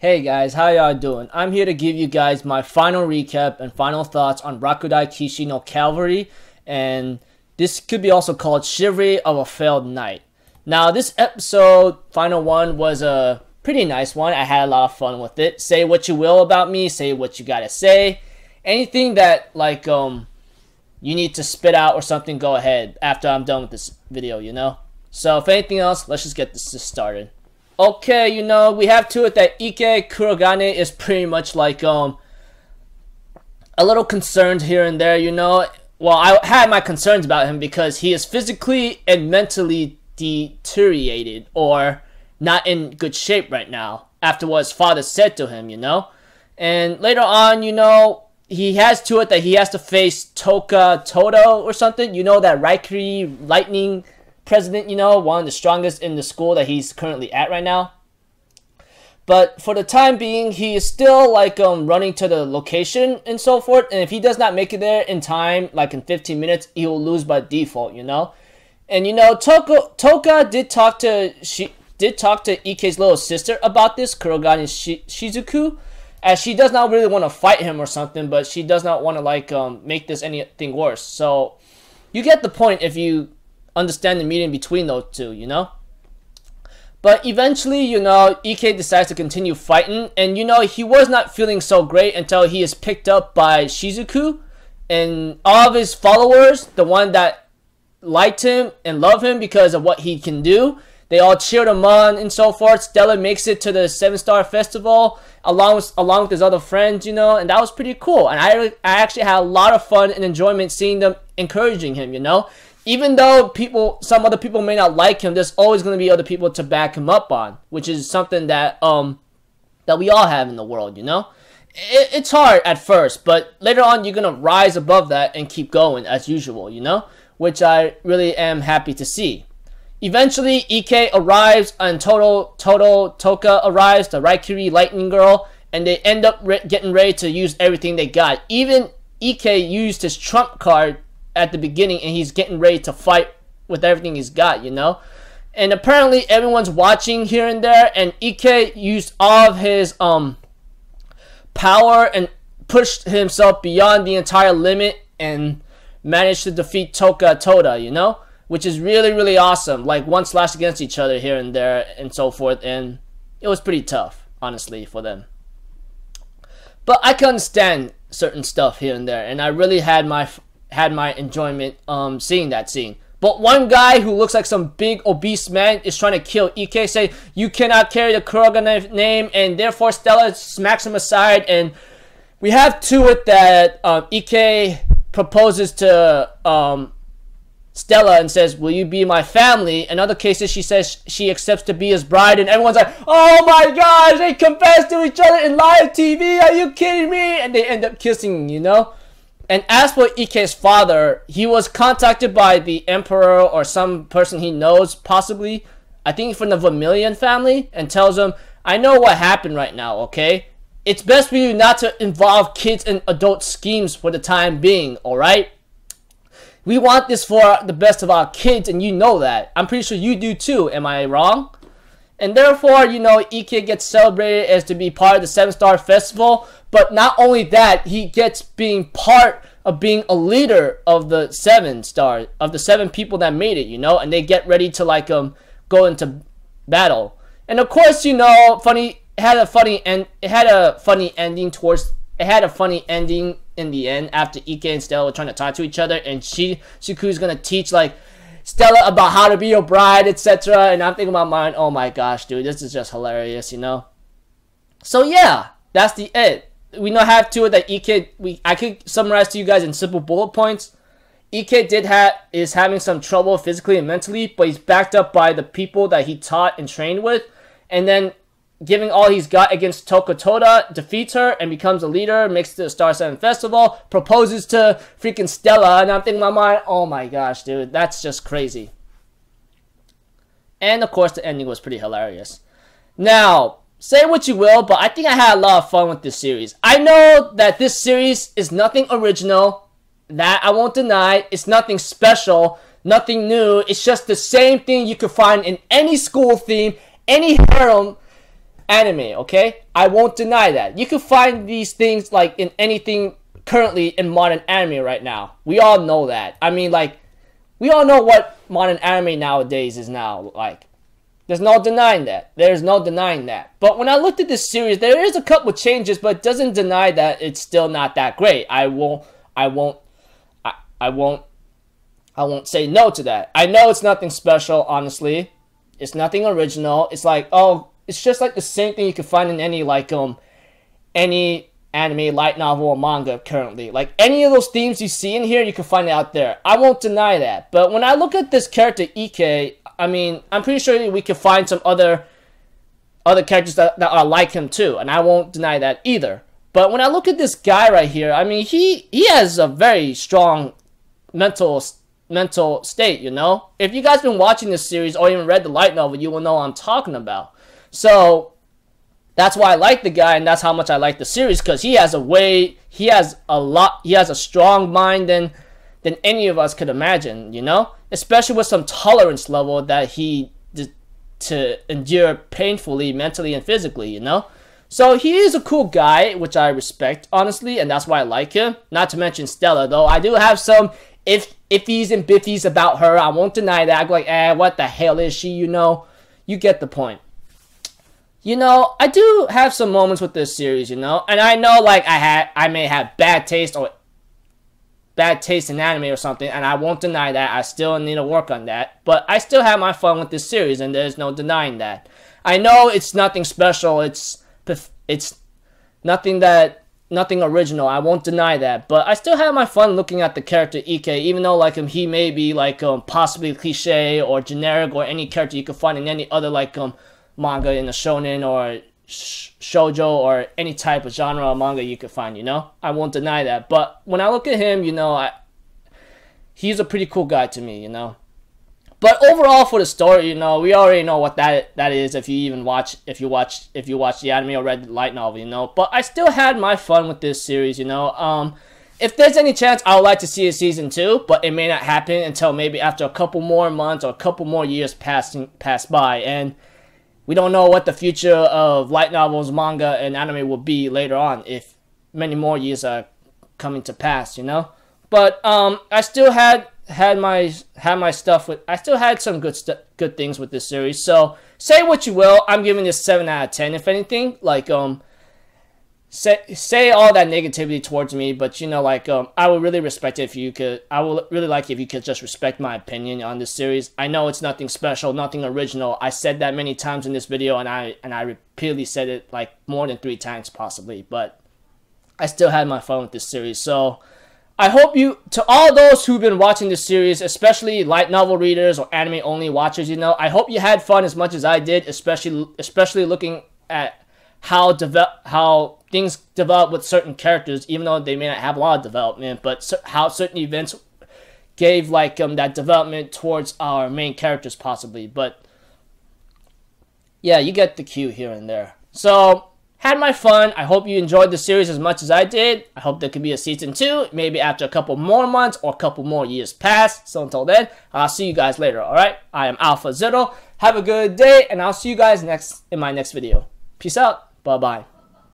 Hey guys, how y'all doing? I'm here to give you guys my final recap and final thoughts on Rakudai Kishi no Cavalry, and this could be also called Chivalry of a Failed Knight. Now, this episode, final one, was a pretty nice one. I had a lot of fun with it. Say what you will about me, say what you gotta say. Anything that, like, um, you need to spit out or something, go ahead after I'm done with this video, you know? So, if anything else, let's just get this started. Okay, you know, we have to it that Ike Kurogane is pretty much like, um, a little concerned here and there, you know. Well, I had my concerns about him because he is physically and mentally deteriorated or not in good shape right now after what his father said to him, you know. And later on, you know, he has to it that he has to face Toka Todo or something. You know that Raikiri Lightning president, you know, one of the strongest in the school that he's currently at right now. But for the time being, he is still like um running to the location and so forth. And if he does not make it there in time, like in 15 minutes, he will lose by default, you know. And you know, Toka Toka did talk to she did talk to Ike's little sister about this, Kurogane Shizuku, as she does not really want to fight him or something, but she does not want to like um make this anything worse. So you get the point if you understand the meeting between those two, you know? But eventually, you know, Ike decides to continue fighting, and you know, he was not feeling so great until he is picked up by Shizuku, and all of his followers, the one that liked him and loved him because of what he can do, they all cheered him on and so forth. Stella makes it to the Seven Star Festival along with, along with his other friends, you know, and that was pretty cool. And I, I actually had a lot of fun and enjoyment seeing them encouraging him, you know even though people, some other people may not like him, there's always going to be other people to back him up on, which is something that um that we all have in the world, you know. It, it's hard at first, but later on you're gonna rise above that and keep going as usual, you know, which I really am happy to see. Eventually, Ike arrives and Total Total Toka arrives, the Raikiri Lightning Girl, and they end up re getting ready to use everything they got. Even Ike used his trump card at the beginning and he's getting ready to fight with everything he's got, you know? And apparently everyone's watching here and there and Ike used all of his um power and pushed himself beyond the entire limit and managed to defeat Toka Todo, you know? Which is really, really awesome. Like one slash against each other here and there and so forth. And it was pretty tough, honestly, for them. But I can understand certain stuff here and there. And I really had my had my enjoyment um, seeing that scene. But one guy who looks like some big obese man is trying to kill Ike, say, you cannot carry the Kurogane name, and therefore Stella smacks him aside, and we have to it that um, Ike proposes to um, Stella and says, will you be my family? In other cases, she says she accepts to be his bride, and everyone's like, oh my gosh, they confess to each other in live TV, are you kidding me? And they end up kissing, you know? And as for Ike's father, he was contacted by the emperor or some person he knows, possibly, I think from the Vermillion family, and tells him, I know what happened right now, okay? It's best for you not to involve kids in adult schemes for the time being, alright? We want this for the best of our kids, and you know that. I'm pretty sure you do too, am I wrong? And therefore, you know, Ike gets celebrated as to be part of the Seven Star Festival. But not only that, he gets being part of being a leader of the Seven Star, of the seven people that made it, you know, and they get ready to like um go into battle. And of course, you know, funny it had a funny and it had a funny ending towards it had a funny ending in the end after Ike and Stella were trying to talk to each other and she Shizuku's gonna teach like Stella about how to be your bride, etc. And I'm thinking about mine, oh my gosh, dude, this is just hilarious, you know? So yeah, that's the it. We now have to it that Ike, we, I could summarize to you guys in simple bullet points. EK did have is having some trouble physically and mentally, but he's backed up by the people that he taught and trained with. And then giving all he's got against Toka Todo, defeats her and becomes a leader, makes the Star 7 Festival, proposes to freaking Stella, and I'm thinking in my mind, oh my gosh, dude, that's just crazy. And of course, the ending was pretty hilarious. Now, say what you will, but I think I had a lot of fun with this series. I know that this series is nothing original, that I won't deny. It's nothing special, nothing new. It's just the same thing you could find in any school theme, any harem, anime, okay? I won't deny that. You can find these things like in anything currently in modern anime right now. We all know that. I mean, like, we all know what modern anime nowadays is now like. There's no denying that. There's no denying that. But when I looked at this series, there is a couple changes, but doesn't deny that it's still not that great. I won't. I won't. I, I won't. I won't say no to that. I know it's nothing special, honestly. It's nothing original. It's like, oh, it's just like the same thing you can find in any like um any anime, light novel, or manga currently. Like any of those themes you see in here, you can find it out there. I won't deny that. But when I look at this character Ike, I mean, I'm pretty sure we can find some other other characters that, that are like him too, and I won't deny that either. But when I look at this guy right here, I mean, he he has a very strong mental mental state, you know? If you guys been watching this series or even read the light novel, you will know what I'm talking about. So, that's why I like the guy and that's how much I like the series because he has a way, he has a lot, he has a strong mind than, than any of us could imagine, you know? Especially with some tolerance level that he to endure painfully, mentally and physically, you know? So he is a cool guy, which I respect, honestly, and that's why I like him. Not to mention Stella, though. I do have some if iffies and biffies about her. I won't deny that. I'm like, eh, what the hell is she, you know? You get the point. You know, I do have some moments with this series, you know? And I know, like, I had, I may have bad taste or bad taste in anime or something, and I won't deny that. I still need to work on that. But I still have my fun with this series, and there's no denying that. I know it's nothing special. It's it's nothing that nothing original. I won't deny that. But I still have my fun looking at the character Ike, even though like um, he may be like um possibly cliche or generic or any character you could find in any other like um manga in the shonen or shojo or any type of genre of manga you could find, you know? I won't deny that. But when I look at him, you know, I he's a pretty cool guy to me, you know? But overall for the story, you know, we already know what that that is if you even watch if you watch if you watch the anime or read the light novel, you know. But I still had my fun with this series, you know. Um if there's any chance, I would like to see a season two, but it may not happen until maybe after a couple more months or a couple more years passing pass by. And we don't know what the future of light novels, manga, and anime will be later on if many more years are coming to pass, you know. But um, I still had had my had my stuff with. I still had some good st- good things with this series. So say what you will, I'm giving this seven out of ten. If anything, like um, say say all that negativity towards me, but you know, like um, I would really respect it if you could. I would really like if you could just respect my opinion on this series. I know it's nothing special, nothing original. I said that many times in this video, and I and I repeatedly said it like more than three times possibly, but I still had my fun with this series. So I hope you, to all those who've been watching this series, especially light novel readers or anime only watchers, you know, I hope you had fun as much as I did, especially especially looking at how develop how things develop with certain characters, even though they may not have a lot of development, but how certain events gave like um that development towards our main characters possibly. But yeah, you get the cue here and there. So had my fun. I hope you enjoyed the series as much as I did. I hope there could be a season two, maybe after a couple more months or a couple more years pass. So until then, I'll see you guys later. All right, I am Alpha Zero. Have a good day, and I'll see you guys next in my next video. Peace out. Bye bye.